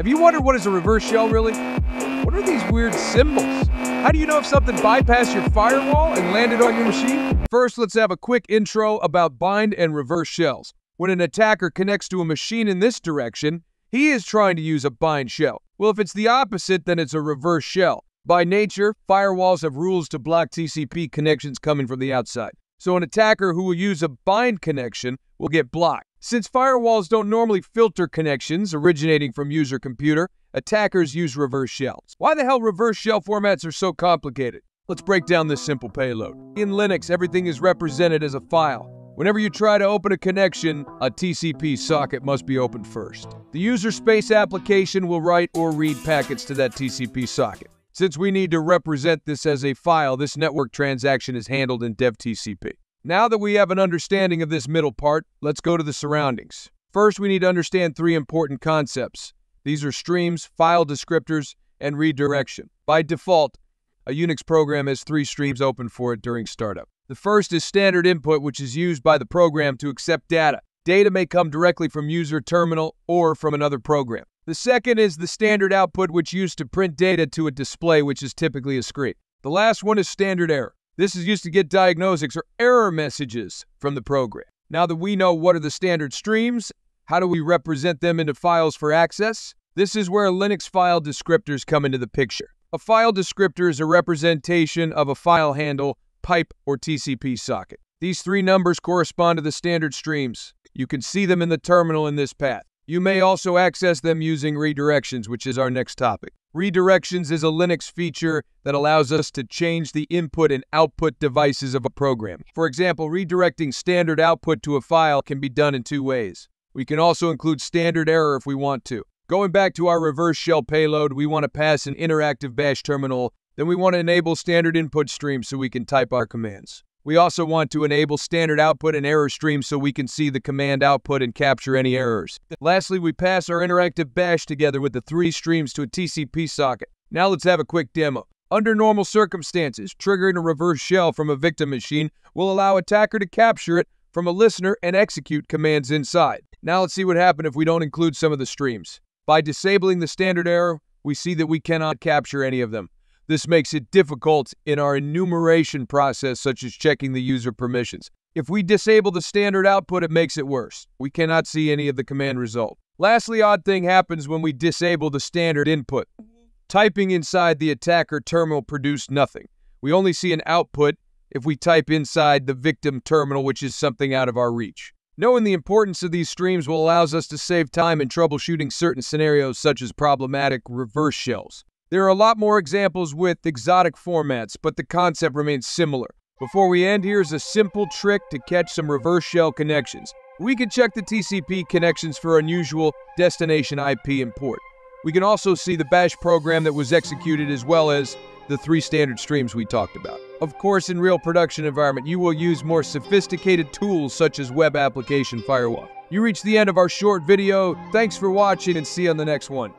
Have you wondered what is a reverse shell really? What are these weird symbols? How do you know if something bypassed your firewall and landed on your machine? First, let's have a quick intro about bind and reverse shells. When an attacker connects to a machine in this direction, he is trying to use a bind shell. Well, if it's the opposite, then it's a reverse shell. By nature, firewalls have rules to block TCP connections coming from the outside. So an attacker who will use a bind connection will get blocked. Since firewalls don't normally filter connections originating from user computer, attackers use reverse shells. Why the hell reverse shell formats are so complicated? Let's break down this simple payload. In Linux, everything is represented as a file. Whenever you try to open a connection, a TCP socket must be opened first. The user space application will write or read packets to that TCP socket. Since we need to represent this as a file, this network transaction is handled in DevTCP. Now that we have an understanding of this middle part, let's go to the surroundings. First, we need to understand three important concepts. These are streams, file descriptors, and redirection. By default, a Unix program has three streams open for it during startup. The first is standard input, which is used by the program to accept data. Data may come directly from user terminal or from another program. The second is the standard output, which is used to print data to a display, which is typically a screen. The last one is standard error. This is used to get diagnostics or error messages from the program. Now that we know what are the standard streams, how do we represent them into files for access? This is where Linux file descriptors come into the picture. A file descriptor is a representation of a file handle, pipe, or TCP socket. These three numbers correspond to the standard streams. You can see them in the terminal in this path. You may also access them using redirections, which is our next topic. Redirections is a Linux feature that allows us to change the input and output devices of a program. For example, redirecting standard output to a file can be done in two ways. We can also include standard error if we want to. Going back to our reverse shell payload, we want to pass an interactive bash terminal, then we want to enable standard input stream so we can type our commands. We also want to enable standard output and error streams so we can see the command output and capture any errors. Lastly, we pass our interactive bash together with the three streams to a TCP socket. Now let's have a quick demo. Under normal circumstances, triggering a reverse shell from a victim machine will allow attacker to capture it from a listener and execute commands inside. Now let's see what happens if we don't include some of the streams. By disabling the standard error, we see that we cannot capture any of them. This makes it difficult in our enumeration process, such as checking the user permissions. If we disable the standard output, it makes it worse. We cannot see any of the command result. Lastly, odd thing happens when we disable the standard input. Typing inside the attacker terminal produced nothing. We only see an output if we type inside the victim terminal, which is something out of our reach. Knowing the importance of these streams will allows us to save time in troubleshooting certain scenarios such as problematic reverse shells. There are a lot more examples with exotic formats, but the concept remains similar. Before we end, here's a simple trick to catch some reverse shell connections. We can check the TCP connections for unusual destination IP import. We can also see the bash program that was executed as well as the three standard streams we talked about. Of course, in real production environment, you will use more sophisticated tools such as web application firewall. You reach the end of our short video. Thanks for watching and see you on the next one.